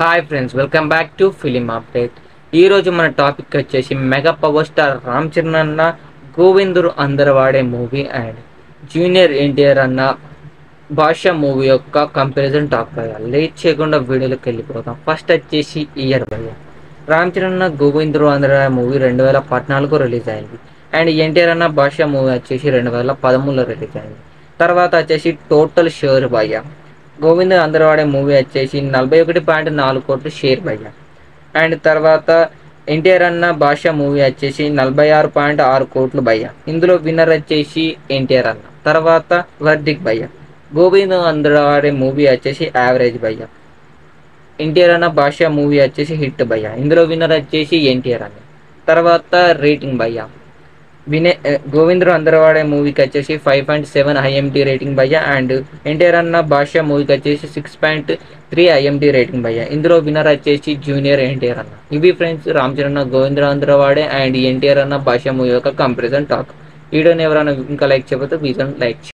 Hi friends welcome back to film update ఈ రోజు మన టాపిక్ వచ్చేసి mega power star Ram Charan అన్న గోవిందుడు అందరు వాడే మూవీ అండ్ జూనియర్ ఎన్టీఆర్ అన్న భాష మూవీ యొక్క కంపారిజన్ టాక్ అయ్యాలి లేట్ చేయకుండా వీడియోలోకి వెళ్ళిపోతాం ఫస్ట్ వచ్చేసి ఇయర్ భయ్య రామ్ చరణ్ అన్న గోవిందుడు అందరు మూవీ రెండు వేల పద్నాలుగు రిలీజ్ అయింది. అండ్ ఎన్టీఆర్ అన్న భాష మూవీ వచ్చేసి రెండు వేల పదమూడులో రిలీజ్ అయింది. తర్వాత వచ్చేసి టోటల్ షోర్ భయ్య గోవింద అందరవాడే మూవీ వచ్చేసి నలభై ఒకటి పాయింట్ నాలుగు కోట్లు షేర్ భయ్యా అండ్ తర్వాత ఎన్టీఆర్ అన్న భాష మూవీ వచ్చేసి నలభై ఆరు పాయింట్ ఆరు కోట్లు భయ్య ఇందులో విన్నర్ వచ్చేసి ఎన్టీఆర్ అన్న. తర్వాత వర్దిక్ భయ్య గోవింద్ అందరవాడే మూవీ వచ్చేసి యావరేజ్ భయ్య ఎన్టీఆర్ అన్న భాష మూవీ వచ్చేసి హిట్ భయ్య ఇందులో విన్నర్ వచ్చేసి ఎన్టీఆర్ అన్న. తర్వాత రేటింగ్ భయ్య వినే గోవిందరు అందరవాడే మూవీకి వచ్చేసి five point seven IMDb rating భయ్య అండ్ ఎన్టీఆర్ అన్న భాష మూవీకి వచ్చేసి six point three IMDb rating భయ్య. ఇందులో విన్నర్ వచ్చేసి జూనియర్ ఎన్టీఆర్ అన్న. ఇవి ఫ్రెండ్స్ రామ్ చరణ్ గోవిందరు అందరు అండ్ ఎన్టీఆర్ అన్న భాష మూవీ యొక్క కంపారిజన్ టాక్. వీడియోని ఎవరైనా ఇంకా లైక్ చేయకపోతే వీజన్ లైక్